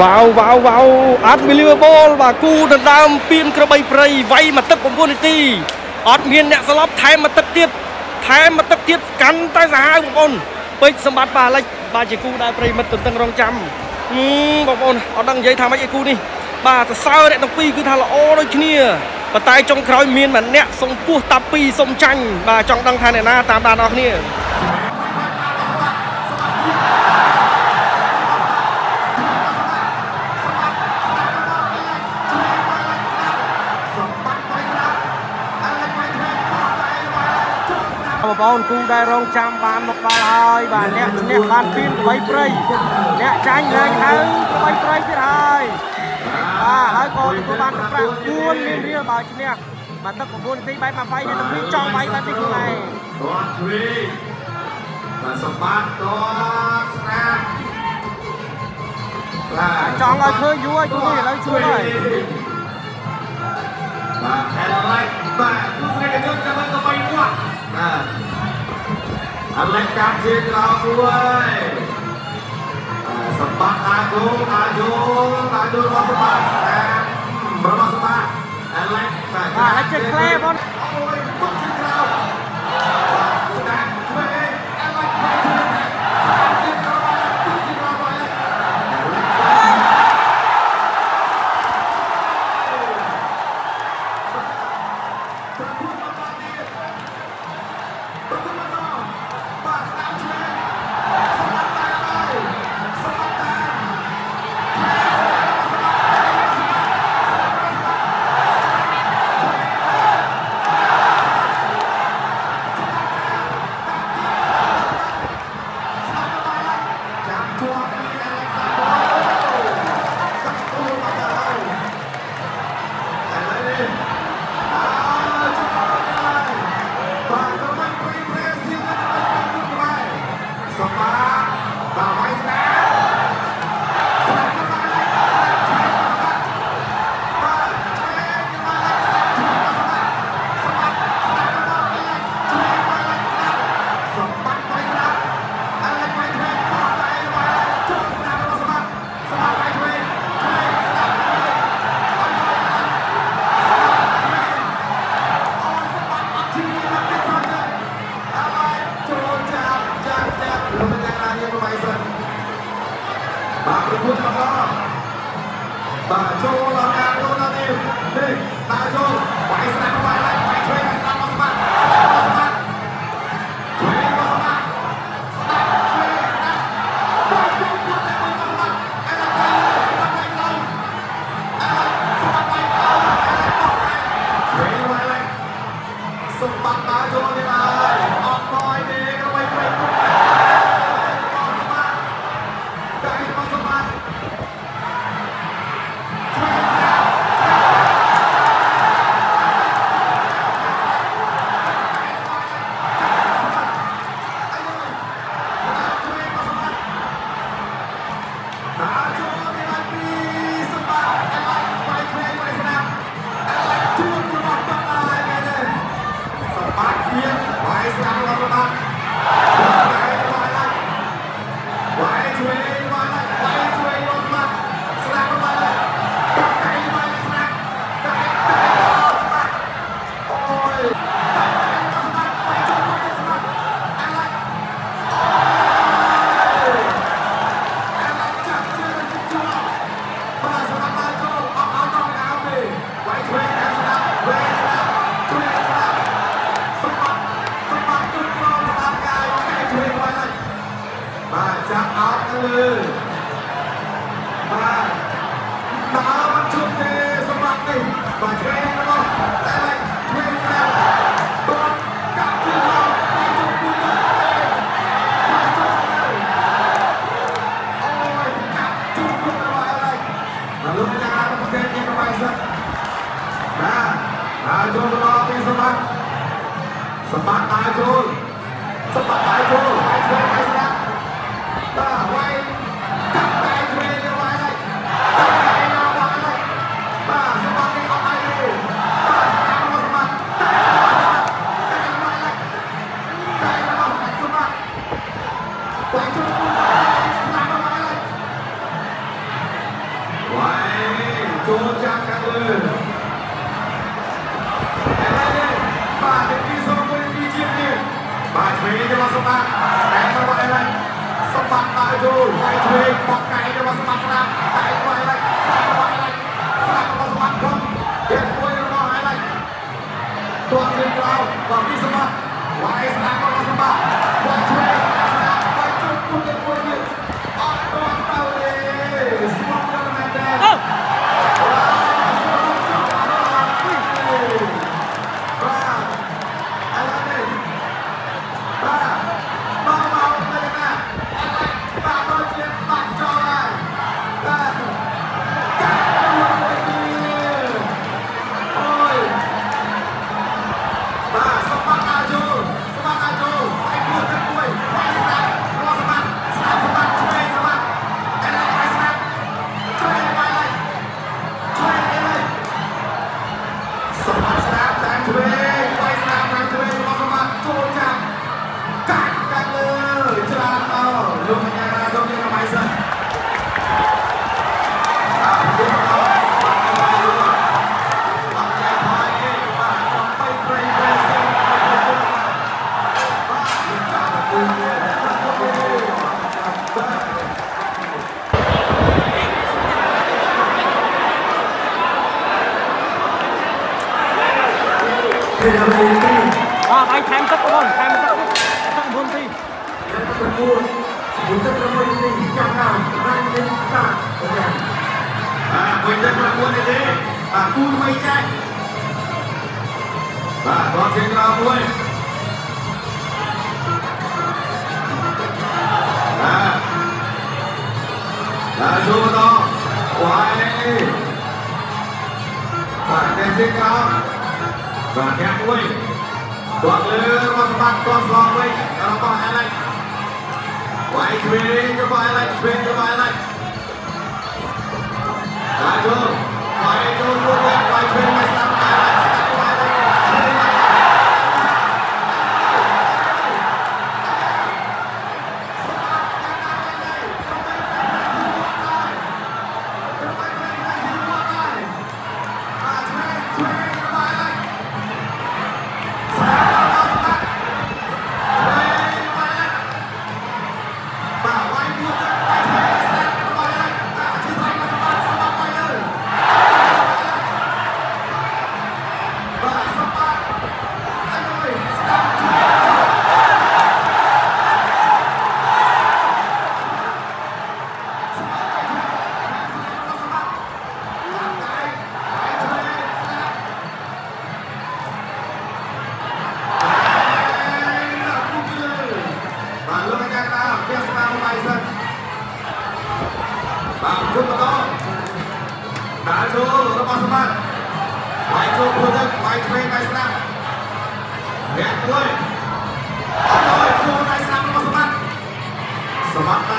វ៉ាវវ៉ាវវ៉ាវ unbelievable បាទគូដណ្ដើមពៀនក្របីព្រៃវាយមកទឹក9នាទីអត់មានអ្នកស្លាប់ថែមមកទឹកទៀតថែមមកទឹកទៀតកាន់តែសាហាវបងប្អូនពេជ្រសម្បត្តិបាទឡិចបាទជាគូដែរប្រិមិត្តទន្ទឹងរងចាំបងប្អូនអត់ដឹងនិយាយថាម៉េចឯគូនេះបាទសរសើរអ្នកទាំងពីរគឺថាល្អដូចគ្នាប៉ុន្តែចុងក្រោយមានម្នាក់សុំពោះតាពីសុំចាញ់បាទចង់ដឹងថាអ្នកណាតាមដានអស់គ្នា បងប្អូនគូដែលរងចាំបានមកដល់ហើយបាទអ្នកអ្នកបានពៀនក្បៃព្រៃអ្នកចាញ់ឡើងហៅក្បៃព្រៃទៀតហើយបាទហើយក៏ទទួលបានប្រាក់4លានរៀលបើឈ្នះបាទទឹក9នាទីបែបមកវាយអ្នកទាំងពីរចង់វាយបាត់ទីខ្លួនឯងគាត់ទ្វីបាទសម្បត្តិគាត់ស្នាមបាទចង់ឲ្យឃើញយូរជួយឥឡូវជួយហើយបាទអែលឡៃបាទគឺស្រីកញ្ចក់ចាំទៅបីគាត់ បាទអត់លេចកាប់ជាក្រោមមួយសម្បត្តិអាជូអាជូអាជូរបស់សម្បត្តិរបស់សម្បត្តិអត់លេចបាទបាទចិត្តក្លែបងអូយទុក បាទប្រគួតបន្តបាទចូលដល់ការប្រគួតនេះនេះតាចូល បាទចាប់អត់ទៅលើបាទដើរមិនជុំទេសម្រាប់នេះបាទឆ្វេងរបស់តែឡែកឆ្វេងស្ដាប់បាទកាត់ពីមកតែជុំពីទៅបាទជុំទៅអូយកាត់ជុំពីរបស់តែឡែកមកលោកចារប្រទេសជាប្របាយសិនបាទដើរជុំរបស់ពីសម្បត្តិសម្បត្តិដើរជុំសម្បត្តិដើរជុំ Tuan lên cao Và đi xong bạn Quay sang bà xong bạn Quay thuê Quay chung cùng điện quay điện Ở tuan tàu đi Semua orang main Selamat 9ទីបាទឲ្យថែមទឹកបងថែមទឹកទឹក9ទី9ទឹក6ទីចាប់តាមបានទីតាបាទទឹក9នេះទេបាទគូមិនចាច់បាទបងជាងក្រោយមួយ គាត់លើរបស់សម្បត្តិគាត់ស្លងវិញរបស់អេឡិចវ៉ៃទ្វេរបស់អេឡិចទ្វេរបស់អេឡិច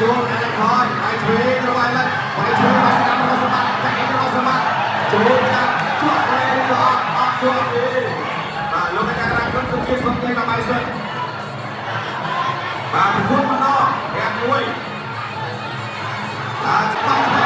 sân ta vô anh em thôi quay thuê nó bay lên quay thuê bay sang nó bao sân chạy nó bao sân chú ta chuột lên đó ọt chuột đi và lúc anh em ta vẫn thực hiện không tay là bay sân và một phút mà nó hẹn đuôi và bóng បាទ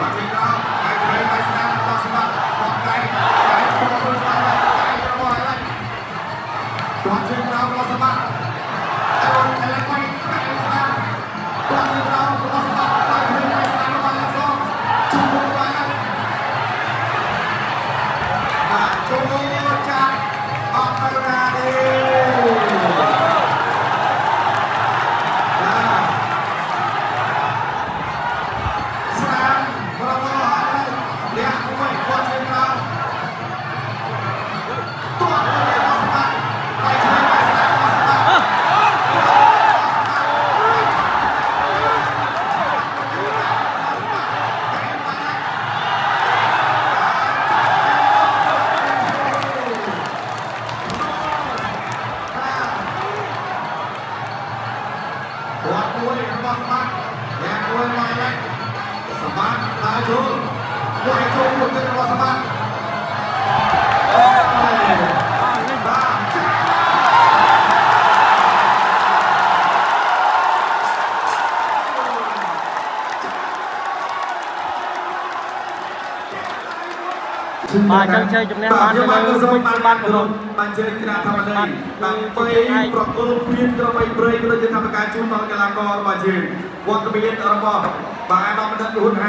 Right now. បាទអញ្ចឹងជ័យជំនះបានទៅលើវិជ្ជាបានបងប្អូនបានជើញគណៈធម្មតីដើម្បីប្រគល់ព្រៀនក្របីព្រៃក៏ដូចជាកម្មការជូនដល់កីឡាកររបស់យើងវត្តមានរបស់បាទអាដាមបណ្ឌិតហ៊ុនហា